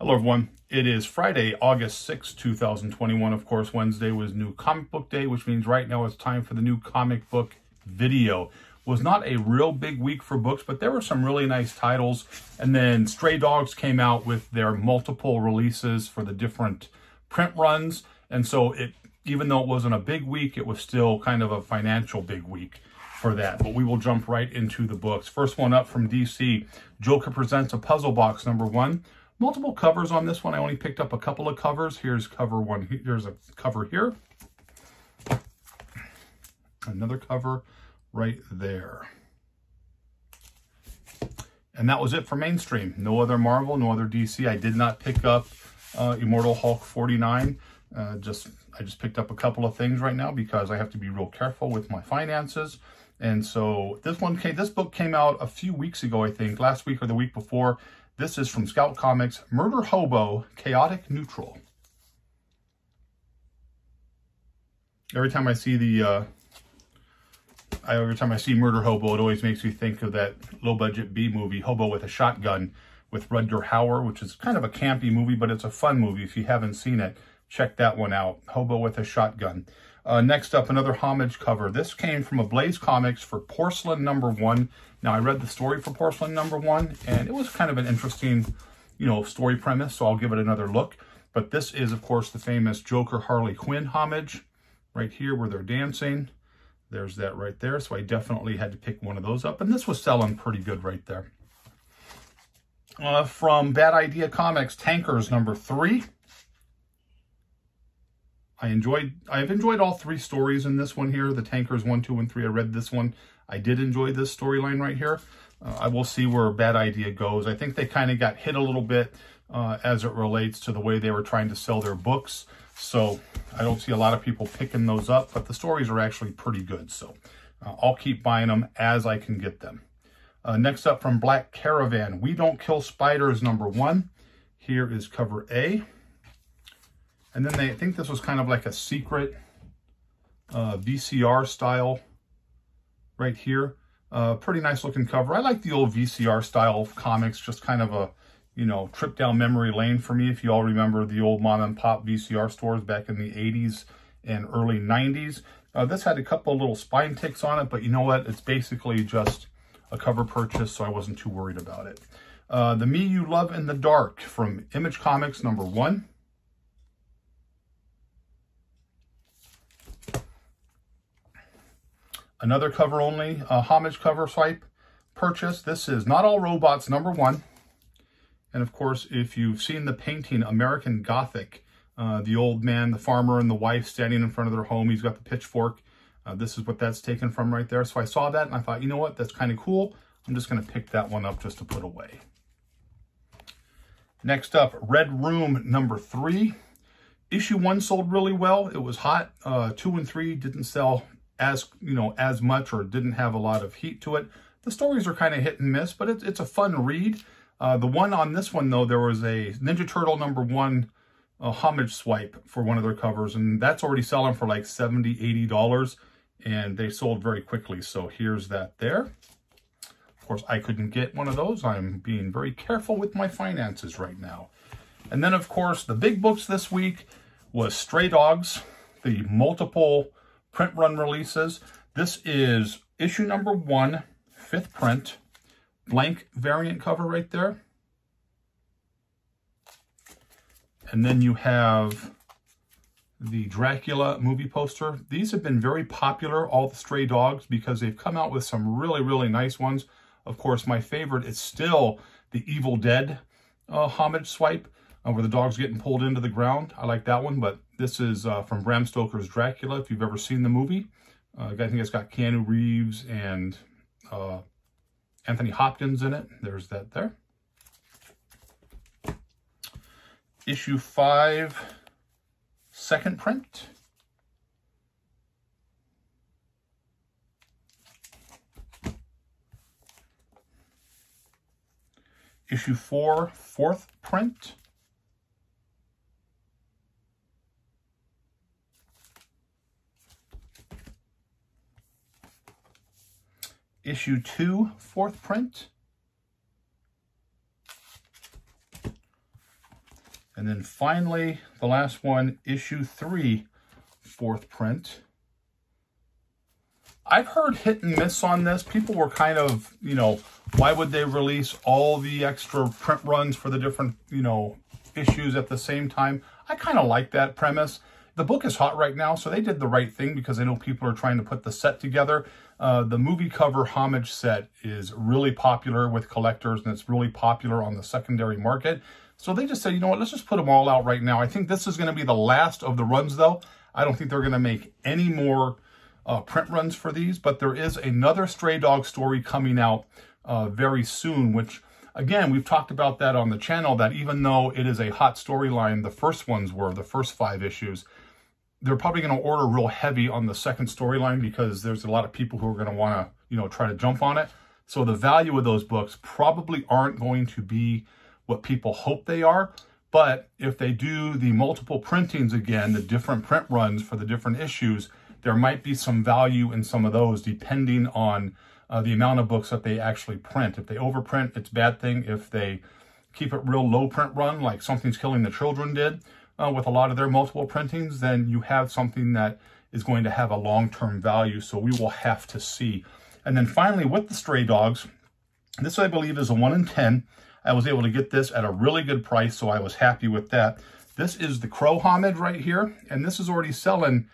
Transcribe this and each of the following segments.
Hello, everyone. It is Friday, August 6, 2021. Of course, Wednesday was new comic book day, which means right now it's time for the new comic book video. Was not a real big week for books, but there were some really nice titles. And then Stray Dogs came out with their multiple releases for the different print runs. And so it, even though it wasn't a big week, it was still kind of a financial big week for that. But we will jump right into the books. First one up from DC, Joker Presents a Puzzle Box number one multiple covers on this one. I only picked up a couple of covers. Here's cover one. Here's a cover here. Another cover right there. And that was it for mainstream. No other Marvel, no other DC. I did not pick up uh, Immortal Hulk 49. Uh, just I just picked up a couple of things right now because I have to be real careful with my finances. And so this one came, this book came out a few weeks ago, I think, last week or the week before. This is from Scout Comics, Murder Hobo, Chaotic Neutral. Every time I see the, uh, I, every time I see Murder Hobo, it always makes me think of that low-budget B movie, Hobo with a Shotgun, with Rutger Hauer, which is kind of a campy movie, but it's a fun movie. If you haven't seen it, check that one out, Hobo with a Shotgun. Uh, next up, another homage cover. This came from a Blaze Comics for Porcelain number one. Now, I read the story for Porcelain number one, and it was kind of an interesting, you know, story premise, so I'll give it another look. But this is, of course, the famous Joker Harley Quinn homage right here where they're dancing. There's that right there, so I definitely had to pick one of those up, and this was selling pretty good right there. Uh, from Bad Idea Comics, Tankers number three. I enjoyed, I've enjoyed all three stories in this one here, the Tankers 1, 2, and 3. I read this one. I did enjoy this storyline right here. Uh, I will see where Bad Idea goes. I think they kind of got hit a little bit uh, as it relates to the way they were trying to sell their books. So I don't see a lot of people picking those up, but the stories are actually pretty good. So uh, I'll keep buying them as I can get them. Uh, next up from Black Caravan, We Don't Kill Spiders number one. Here is cover A. And then they I think this was kind of like a secret uh, VCR style right here. Uh, pretty nice looking cover. I like the old VCR style comics, just kind of a, you know, trip down memory lane for me. If you all remember the old mom and pop VCR stores back in the 80s and early 90s. Uh, this had a couple little spine ticks on it, but you know what? It's basically just a cover purchase, so I wasn't too worried about it. Uh, the Me You Love in the Dark from Image Comics number one. Another cover only, uh, homage cover swipe purchase. This is Not All Robots number one. And of course, if you've seen the painting American Gothic, uh, the old man, the farmer, and the wife standing in front of their home, he's got the pitchfork. Uh, this is what that's taken from right there. So I saw that and I thought, you know what, that's kind of cool. I'm just going to pick that one up just to put away. Next up, Red Room number three. Issue one sold really well. It was hot. Uh, two and three didn't sell as, you know, as much or didn't have a lot of heat to it. The stories are kind of hit and miss, but it, it's a fun read. Uh, the one on this one, though, there was a Ninja Turtle number one homage swipe for one of their covers, and that's already selling for like $70, $80, and they sold very quickly. So here's that there. Of course, I couldn't get one of those. I'm being very careful with my finances right now. And then, of course, the big books this week was Stray Dogs, the multiple print run releases. This is issue number one, fifth print, blank variant cover right there. And then you have the Dracula movie poster. These have been very popular, all the Stray Dogs, because they've come out with some really, really nice ones. Of course, my favorite is still the Evil Dead uh, homage swipe, uh, where the dog's getting pulled into the ground. I like that one, but this is uh, from Bram Stoker's Dracula, if you've ever seen the movie. Uh, I think it's got Keanu Reeves and uh, Anthony Hopkins in it. There's that there. Issue 5, second print. Issue 4, fourth print. Issue 2, fourth print. And then finally, the last one, issue three, fourth print. I've heard hit and miss on this. People were kind of, you know, why would they release all the extra print runs for the different, you know, issues at the same time? I kind of like that premise. The book is hot right now, so they did the right thing because I know people are trying to put the set together. Uh, the movie cover homage set is really popular with collectors, and it's really popular on the secondary market. So they just said, you know what, let's just put them all out right now. I think this is going to be the last of the runs, though. I don't think they're going to make any more uh, print runs for these, but there is another Stray Dog story coming out uh, very soon, which, again, we've talked about that on the channel, that even though it is a hot storyline, the first ones were, the first five issues, they're probably going to order real heavy on the second storyline because there's a lot of people who are going to want to, you know, try to jump on it. So the value of those books probably aren't going to be what people hope they are. But if they do the multiple printings again, the different print runs for the different issues, there might be some value in some of those depending on uh, the amount of books that they actually print. If they overprint, it's a bad thing. If they keep it real low print run, like Something's Killing the Children did uh, with a lot of their multiple printings, then you have something that is going to have a long-term value. So we will have to see. And then finally, with the Stray Dogs, this I believe is a 1 in 10. I was able to get this at a really good price, so I was happy with that. This is the Crow Homage right here, and this is already selling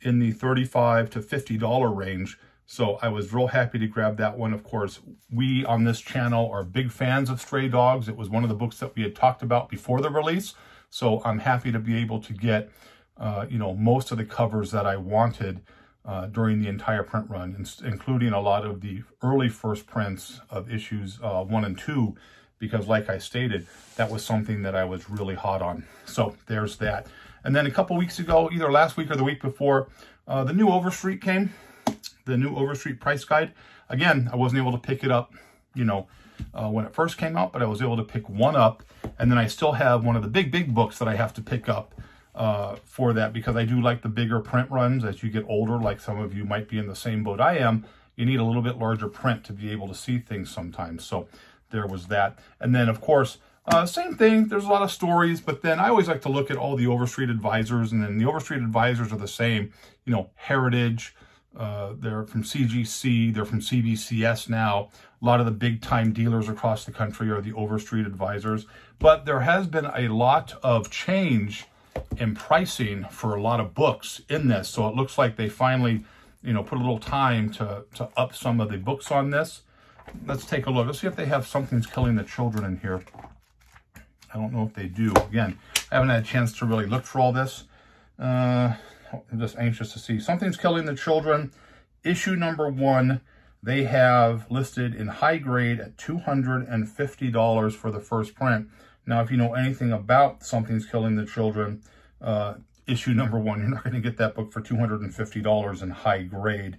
in the 35 to $50 range. So I was real happy to grab that one. Of course, we on this channel are big fans of Stray Dogs. It was one of the books that we had talked about before the release. So I'm happy to be able to get, uh, you know, most of the covers that I wanted uh, during the entire print run, including a lot of the early first prints of issues uh, one and two because like I stated, that was something that I was really hot on. So there's that. And then a couple weeks ago, either last week or the week before, uh, the new Overstreet came, the new Overstreet price guide. Again, I wasn't able to pick it up, you know, uh, when it first came out, but I was able to pick one up. And then I still have one of the big, big books that I have to pick up uh, for that because I do like the bigger print runs as you get older, like some of you might be in the same boat I am. You need a little bit larger print to be able to see things sometimes. So there was that. And then, of course, uh, same thing. There's a lot of stories, but then I always like to look at all the Overstreet advisors, and then the Overstreet advisors are the same. You know, Heritage, uh, they're from CGC, they're from CBCS now. A lot of the big time dealers across the country are the Overstreet advisors. But there has been a lot of change in pricing for a lot of books in this. So it looks like they finally, you know, put a little time to, to up some of the books on this let's take a look. Let's see if they have Something's Killing the Children in here. I don't know if they do. Again, I haven't had a chance to really look for all this. Uh, I'm just anxious to see. Something's Killing the Children, issue number one. They have listed in high grade at $250 for the first print. Now, if you know anything about Something's Killing the Children, uh, issue number one, you're not going to get that book for $250 in high grade.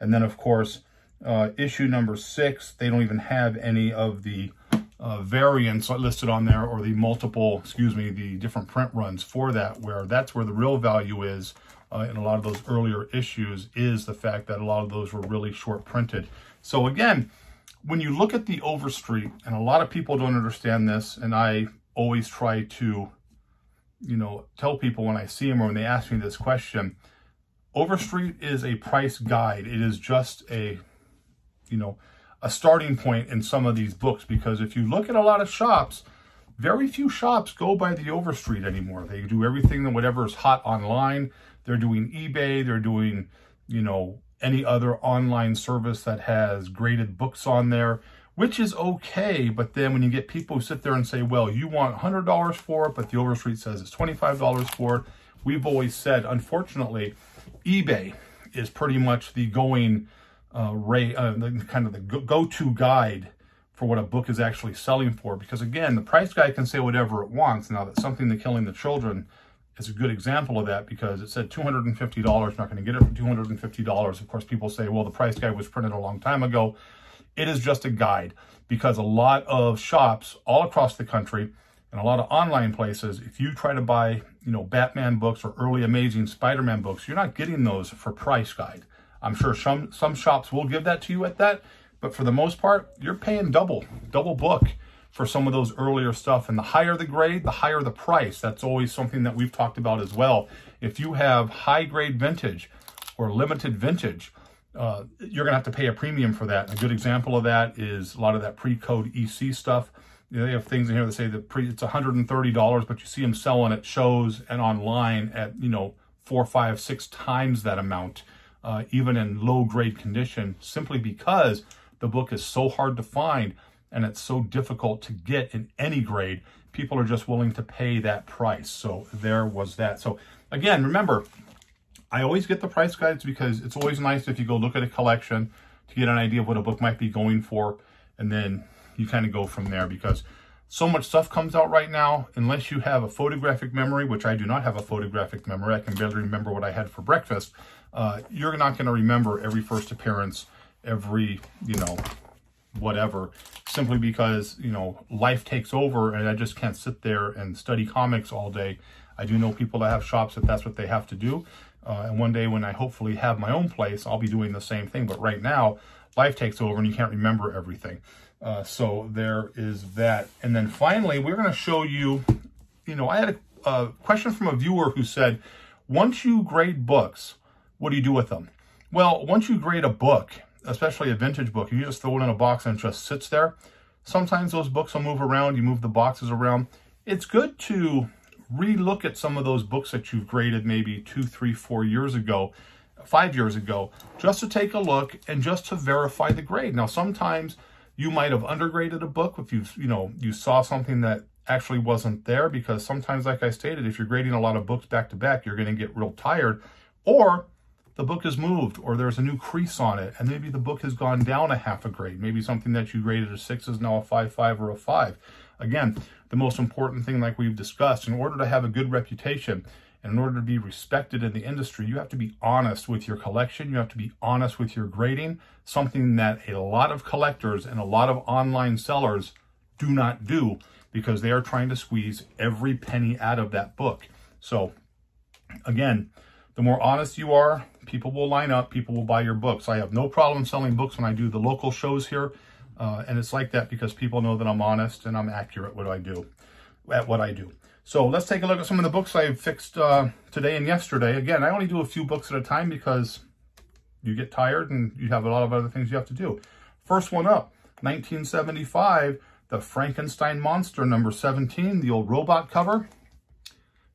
And then, of course, uh, issue number six, they don't even have any of the uh, variants listed on there or the multiple, excuse me, the different print runs for that, where that's where the real value is uh, in a lot of those earlier issues is the fact that a lot of those were really short printed. So again, when you look at the Overstreet, and a lot of people don't understand this, and I always try to, you know, tell people when I see them or when they ask me this question, Overstreet is a price guide. It is just a you know, a starting point in some of these books because if you look at a lot of shops, very few shops go by the Overstreet anymore. They do everything that whatever is hot online. They're doing eBay. They're doing, you know, any other online service that has graded books on there, which is okay. But then when you get people who sit there and say, well, you want $100 for it, but the Overstreet says it's $25 for it. We've always said, unfortunately, eBay is pretty much the going uh, Ray, uh, the, kind of the go-to guide for what a book is actually selling for. Because again, the price guide can say whatever it wants. Now that something that killing the children is a good example of that because it said $250, not going to get it for $250. Of course, people say, well, the price guide was printed a long time ago. It is just a guide because a lot of shops all across the country and a lot of online places, if you try to buy, you know, Batman books or early Amazing Spider-Man books, you're not getting those for price guide. I'm sure some, some shops will give that to you at that, but for the most part, you're paying double, double book for some of those earlier stuff. And the higher the grade, the higher the price. That's always something that we've talked about as well. If you have high grade vintage or limited vintage, uh, you're going to have to pay a premium for that. A good example of that is a lot of that pre-code EC stuff. You know, they have things in here that say that pre, it's $130, but you see them selling at shows and online at, you know, four, five, six times that amount, uh, even in low grade condition, simply because the book is so hard to find and it's so difficult to get in any grade. People are just willing to pay that price. So there was that. So again, remember, I always get the price guides because it's always nice if you go look at a collection to get an idea of what a book might be going for. And then you kind of go from there because so much stuff comes out right now. Unless you have a photographic memory, which I do not have a photographic memory. I can barely remember what I had for breakfast. Uh, you're not going to remember every first appearance, every, you know, whatever, simply because, you know, life takes over and I just can't sit there and study comics all day. I do know people that have shops that that's what they have to do. Uh, and one day when I hopefully have my own place, I'll be doing the same thing. But right now, life takes over and you can't remember everything. Uh, so there is that. And then finally, we're going to show you, you know, I had a, a question from a viewer who said, once you grade books, what do you do with them? Well, once you grade a book, especially a vintage book, if you just throw it in a box and it just sits there. Sometimes those books will move around. You move the boxes around. It's good to relook at some of those books that you've graded maybe two, three, four years ago, five years ago, just to take a look and just to verify the grade. Now, sometimes you might have undergraded a book if you've, you know you saw something that actually wasn't there because sometimes, like I stated, if you're grading a lot of books back to back, you're going to get real tired, or the book has moved or there's a new crease on it and maybe the book has gone down a half a grade. Maybe something that you graded a six is now a five, five or a five. Again, the most important thing like we've discussed, in order to have a good reputation and in order to be respected in the industry, you have to be honest with your collection. You have to be honest with your grading, something that a lot of collectors and a lot of online sellers do not do because they are trying to squeeze every penny out of that book. So again, the more honest you are, people will line up, people will buy your books. I have no problem selling books when I do the local shows here. Uh, and it's like that because people know that I'm honest and I'm accurate what I do, at what I do. So let's take a look at some of the books I fixed uh, today and yesterday. Again, I only do a few books at a time because you get tired and you have a lot of other things you have to do. First one up, 1975, The Frankenstein Monster, number 17, the old robot cover.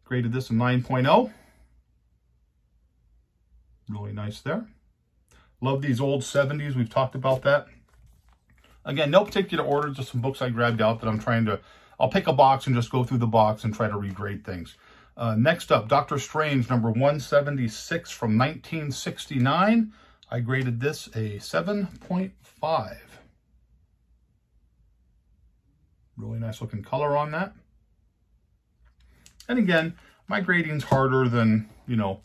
Graded this a 9.0. Really nice there. Love these old 70s. We've talked about that. Again, no particular order, just some books I grabbed out that I'm trying to, I'll pick a box and just go through the box and try to regrade things. Uh, next up, Doctor Strange, number 176 from 1969. I graded this a 7.5. Really nice looking color on that. And again, my grading's harder than, you know,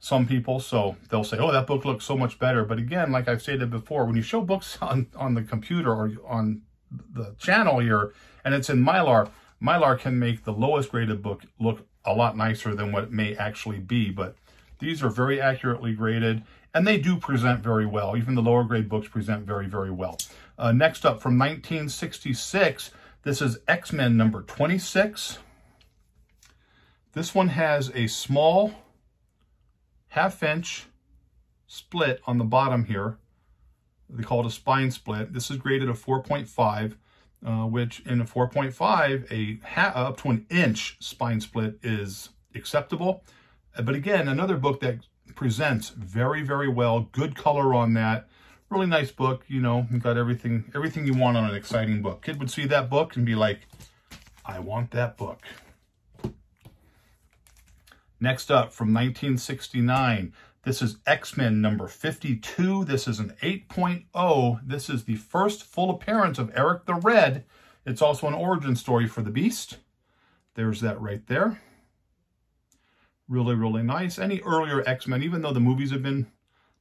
some people. So they'll say, oh, that book looks so much better. But again, like I've stated before, when you show books on, on the computer or on the channel here, and it's in Mylar, Mylar can make the lowest graded book look a lot nicer than what it may actually be. But these are very accurately graded, and they do present very well. Even the lower grade books present very, very well. Uh, next up, from 1966, this is X-Men number 26. This one has a small half inch split on the bottom here. They call it a spine split. This is graded a 4.5, uh, which in a 4.5, a half up to an inch spine split is acceptable. Uh, but again, another book that presents very, very well. Good color on that. Really nice book. You know, got everything, everything you want on an exciting book. Kid would see that book and be like, I want that book. Next up, from 1969, this is X-Men number 52. This is an 8.0. This is the first full appearance of Eric the Red. It's also an origin story for the Beast. There's that right there. Really, really nice. Any earlier X-Men, even though the movies have been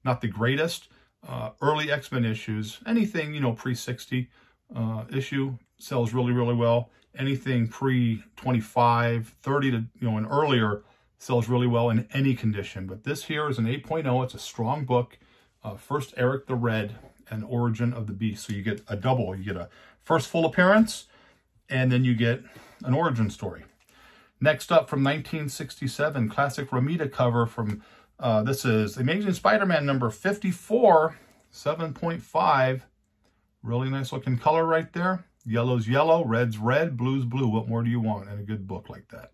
not the greatest, uh, early X-Men issues, anything, you know, pre-60 uh, issue sells really, really well. Anything pre-25, 30 to, you know, and earlier sells really well in any condition. But this here is an 8.0. It's a strong book. Uh, first Eric the Red and Origin of the Beast. So you get a double. You get a first full appearance and then you get an origin story. Next up from 1967, classic Romita cover from, uh, this is Amazing Spider-Man number 54, 7.5. Really nice looking color right there. Yellow's yellow, red's red, blue's blue. What more do you want in a good book like that?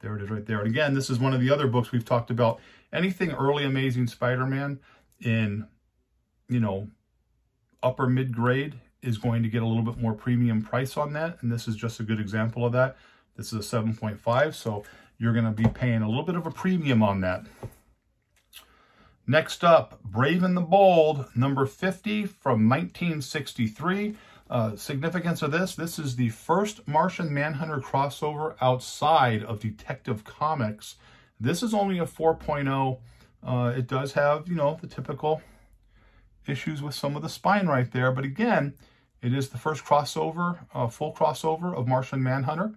There it is right there. And again, this is one of the other books we've talked about. Anything early Amazing Spider-Man in, you know, upper mid-grade is going to get a little bit more premium price on that. And this is just a good example of that. This is a 7.5, so you're going to be paying a little bit of a premium on that. Next up, Brave and the Bold, number 50 from 1963. Uh, significance of this, this is the first Martian Manhunter crossover outside of Detective Comics. This is only a 4.0. Uh, it does have, you know, the typical issues with some of the spine right there. But again, it is the first crossover, uh, full crossover of Martian Manhunter.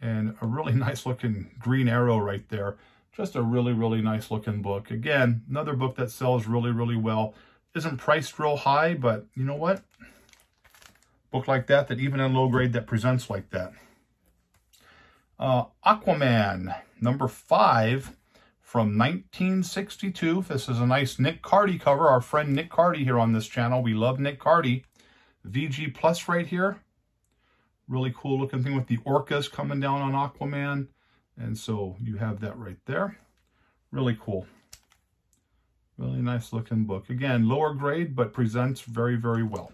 And a really nice looking green arrow right there. Just a really, really nice looking book. Again, another book that sells really, really well. Isn't priced real high, but you know what? Book like that, that even in low grade, that presents like that. Uh, Aquaman, number five from 1962. This is a nice Nick Cardy cover. Our friend Nick Cardy here on this channel. We love Nick Cardy. VG Plus right here. Really cool looking thing with the orcas coming down on Aquaman. And so you have that right there. Really cool. Really nice looking book. Again, lower grade, but presents very, very well.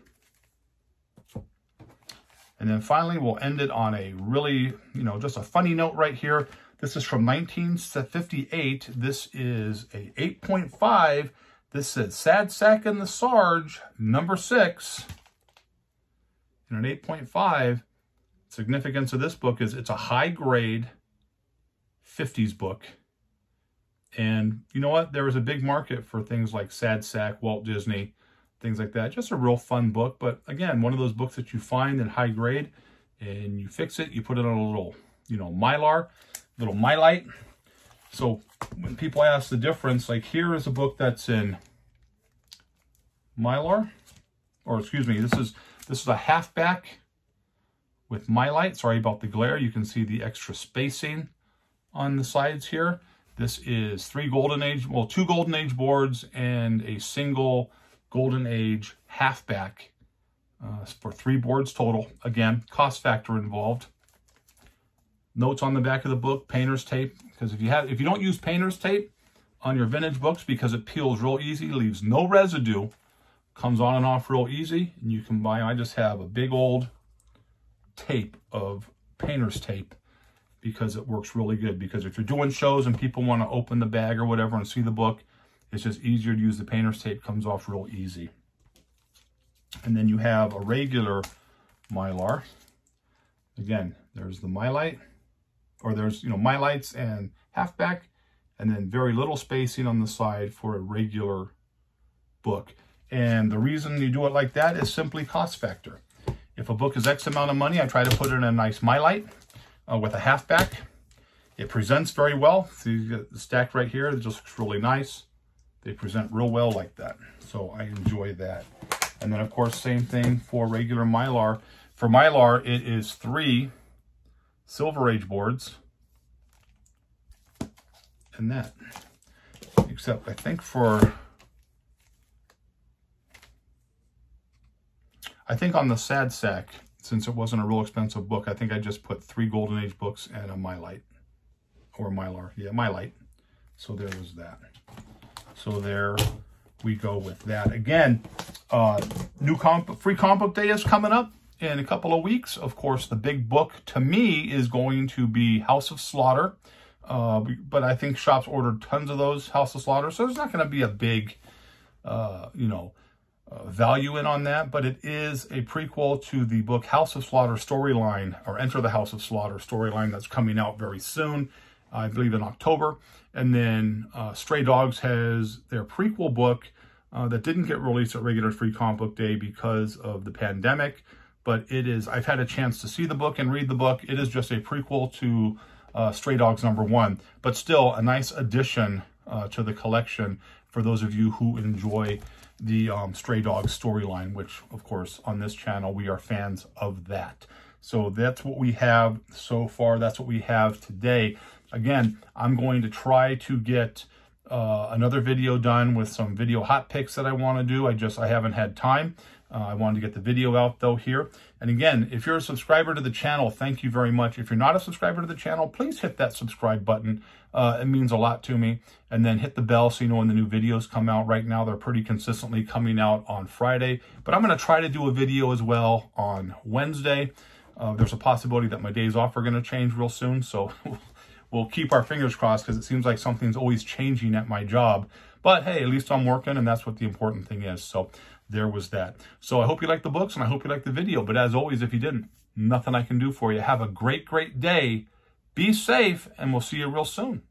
And then finally, we'll end it on a really, you know, just a funny note right here. This is from 1958. This is a 8.5. This says Sad Sack and the Sarge, number six. And an 8.5, significance of this book is it's a high grade 50s book. And you know what? There was a big market for things like Sad Sack, Walt Disney, things like that. Just a real fun book. But again, one of those books that you find in high grade and you fix it, you put it on a little, you know, Mylar little Mylite. So when people ask the difference, like here is a book that's in Mylar, or excuse me, this is this is a halfback with Mylite. Sorry about the glare. You can see the extra spacing on the sides here. This is three Golden Age, well, two Golden Age boards and a single Golden Age halfback uh, for three boards total. Again, cost factor involved notes on the back of the book, painter's tape, because if you have if you don't use painter's tape on your vintage books because it peels real easy, leaves no residue, comes on and off real easy, and you can buy, I just have a big old tape of painter's tape because it works really good. Because if you're doing shows and people want to open the bag or whatever and see the book, it's just easier to use the painter's tape, comes off real easy. And then you have a regular Mylar. Again, there's the Mylite or there's, you know, Mylites and halfback, and then very little spacing on the side for a regular book. And the reason you do it like that is simply cost factor. If a book is X amount of money, I try to put it in a nice Mylite uh, with a halfback. It presents very well. Get the stack right here. It just looks really nice. They present real well like that. So I enjoy that. And then, of course, same thing for regular Mylar. For Mylar, it is three Silver Age boards, and that. Except I think for, I think on the Sad Sack, since it wasn't a real expensive book, I think I just put three Golden Age books and a Mylite, or Mylar, yeah, Mylite. So there was that. So there we go with that. Again, uh, new comp free comic book day is coming up in a couple of weeks. Of course, the big book to me is going to be House of Slaughter. Uh, but I think shops ordered tons of those House of Slaughter. So there's not going to be a big, uh, you know, uh, value in on that. But it is a prequel to the book House of Slaughter storyline or Enter the House of Slaughter storyline that's coming out very soon. I believe in October. And then uh, Stray Dogs has their prequel book uh, that didn't get released at regular free comic book day because of the pandemic but it is, I've had a chance to see the book and read the book. It is just a prequel to uh, Stray Dogs number one, but still a nice addition uh, to the collection for those of you who enjoy the um, Stray Dogs storyline, which of course on this channel, we are fans of that. So that's what we have so far. That's what we have today. Again, I'm going to try to get uh, another video done with some video hot picks that I want to do. I just, I haven't had time. Uh, I wanted to get the video out though here. And again, if you're a subscriber to the channel, thank you very much. If you're not a subscriber to the channel, please hit that subscribe button. Uh, it means a lot to me. And then hit the bell so you know when the new videos come out. Right now, they're pretty consistently coming out on Friday. But I'm going to try to do a video as well on Wednesday. Uh, there's a possibility that my days off are going to change real soon. So we'll keep our fingers crossed because it seems like something's always changing at my job. But hey, at least I'm working and that's what the important thing is. So there was that. So I hope you liked the books and I hope you liked the video. But as always, if you didn't, nothing I can do for you. Have a great, great day. Be safe and we'll see you real soon.